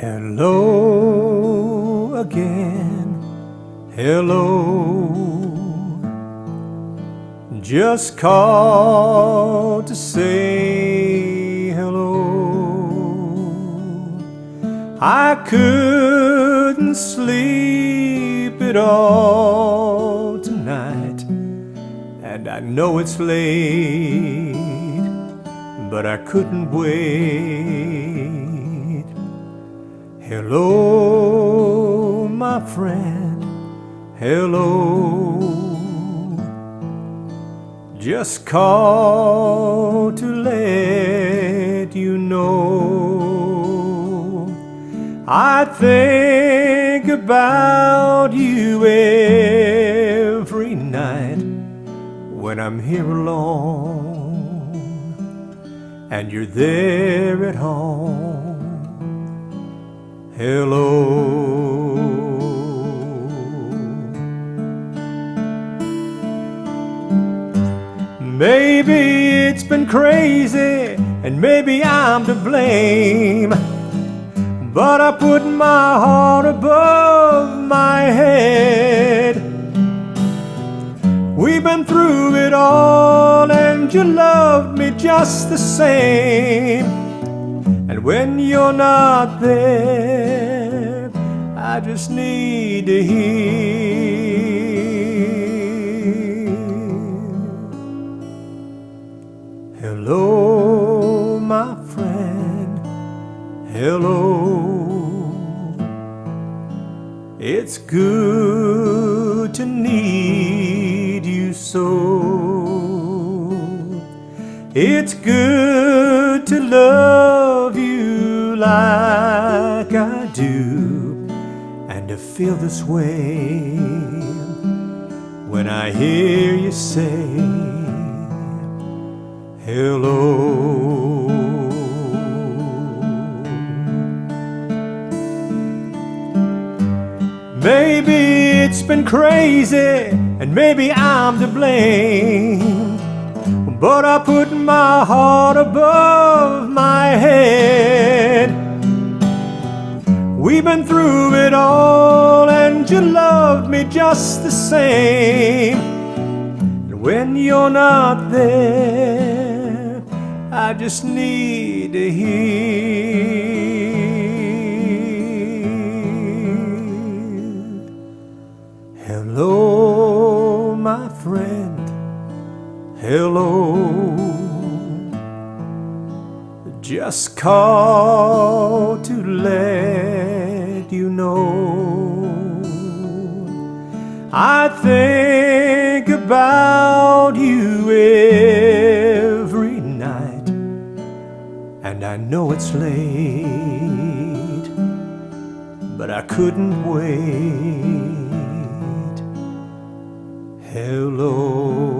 Hello again. Hello. Just called to say hello. I couldn't sleep at all tonight, and I know it's late, but I couldn't wait. Hello, my friend. Hello. Just call to let you know I think about you every night when I'm here alone and you're there at home. Hello. Maybe it's been crazy, and maybe I'm to blame. But I put my heart above my head. We've been through it all, and you loved me just the same. When you're not there, I just need to hear. Hello, my friend. Hello. It's good to need you so. It's good like I do, and to feel this way when I hear you say, Hello. Maybe it's been crazy, and maybe I'm to blame. But I put my heart above my head. Been through it all, and you loved me just the same. And when you're not there, I just need to hear. Hello, my friend. Hello. Just call I think about you every night, and I know it's late, but I couldn't wait. Hello.